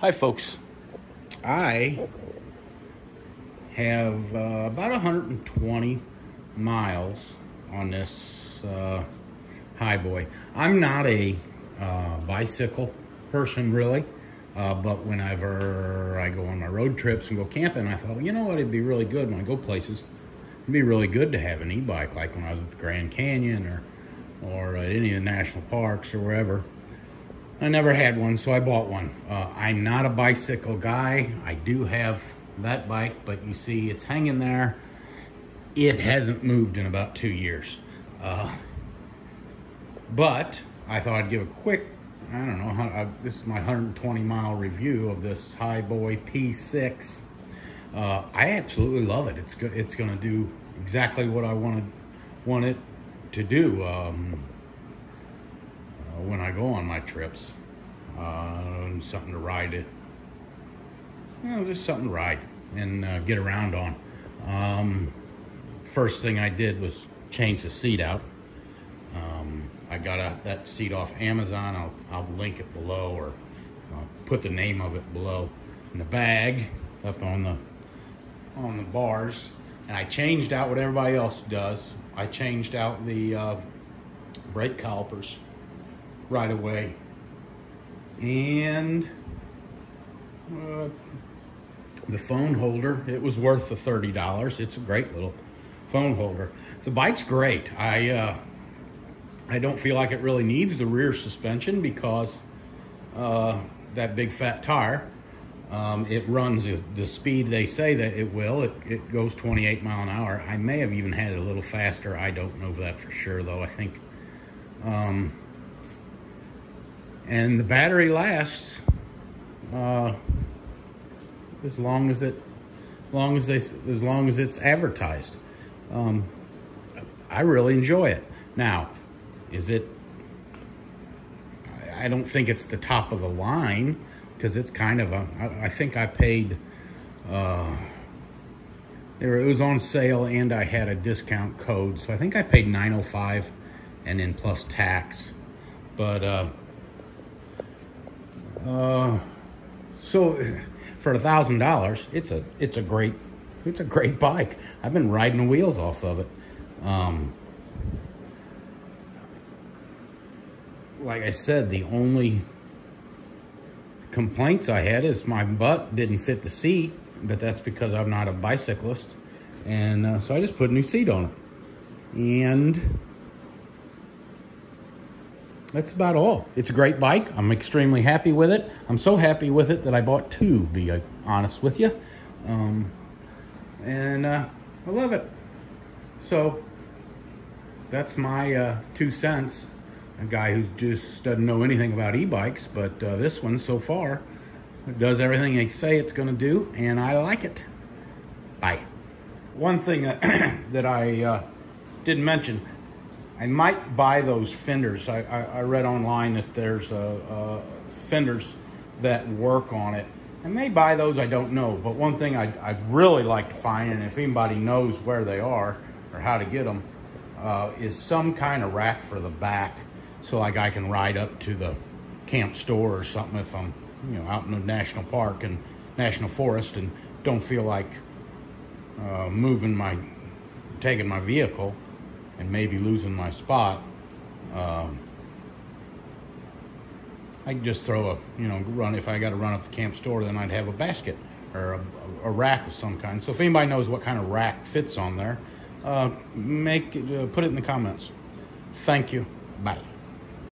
Hi, folks. I have uh, about 120 miles on this uh, Hiboy. I'm not a uh, bicycle person, really, uh, but whenever I go on my road trips and go camping, I thought, well, you know what, it'd be really good when I go places. It'd be really good to have an e-bike, like when I was at the Grand Canyon or or at any of the national parks or wherever. I never had one, so I bought one. Uh, I'm not a bicycle guy. I do have that bike, but you see it's hanging there. It hasn't moved in about two years. Uh, but I thought I'd give a quick, I don't know, I, this is my 120 mile review of this Hiboy P6. Uh, I absolutely love it. It's, go it's going to do exactly what I wanted, want it to do. Um, uh, when I go on my trips. Uh, something to ride it. You know, just something to ride and uh, get around on. Um, first thing I did was change the seat out. Um, I got that seat off Amazon. I'll, I'll link it below or I'll put the name of it below in the bag up on the on the bars. And I changed out what everybody else does. I changed out the uh, brake calipers right away. And uh, the phone holder, it was worth the $30. It's a great little phone holder. The bike's great. I, uh, I don't feel like it really needs the rear suspension because uh, that big fat tire, um, it runs the speed they say that it will. It, it goes 28 mile an hour. I may have even had it a little faster. I don't know that for sure though. I think um, and the battery lasts uh, as long as it long as they as long as it's advertised. Um, I really enjoy it. Now is it I don't think it's the top of the line because it's kind of a I, I think I paid uh, it was on sale and I had a discount code. So I think I paid 905 and then plus tax. But uh, uh, so for a thousand dollars, it's a it's a great it's a great bike. I've been riding the wheels off of it. Um, like I said, the only complaints I had is my butt didn't fit the seat, but that's because I'm not a bicyclist. And uh, so I just put a new seat on it. And that's about all. It's a great bike. I'm extremely happy with it. I'm so happy with it that I bought two, to be honest with you. Um, and uh, I love it. So that's my uh, two cents. A guy who just doesn't know anything about e-bikes, but uh, this one so far does everything they say it's going to do, and I like it. Bye. One thing that, that I uh, didn't mention, I might buy those fenders. I, I, I read online that there's uh, fenders that work on it. I may buy those, I don't know. But one thing I'd, I'd, really like to find, and if anybody knows where they are or how to get them, uh, is some kind of rack for the back. So like I can ride up to the camp store or something if I'm you know out in the national park and national forest and don't feel like uh, moving my, taking my vehicle and maybe losing my spot, um, I could just throw a, you know, run. If I got to run up the camp store, then I'd have a basket or a, a, rack of some kind. So if anybody knows what kind of rack fits on there, uh, make uh, put it in the comments. Thank you. Bye.